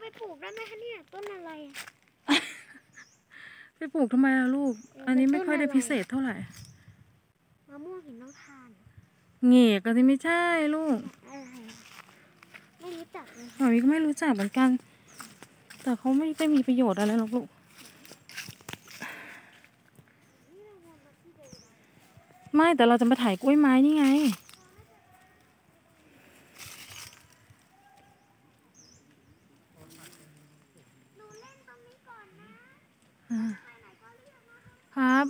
ไปปลูกได้ไหมคะเนี่ยต้นอะไรอะไปปลูกทำไมล่ะลูกเอออันนี้เป็นไม่ค่อยได้ต้นอะไรพิเศษเท่าไหร่มะม่วงหินน้ำทานเงกก็ที่ไม่ใช่ลูกอะไรอะไม่รู้จักเลยหมามีก็ไม่รู้จักเหมือนกัน แต่เขาไม่ได้มีประโยชน์อะไรหรอกลูก ไม่แต่เราจะมาถ่ายกล้วยไม้นี่ไง หนูเล่นตรงนี้ก่อนนะ อ่า ไปไหนก็เรียกนะคะ ครับ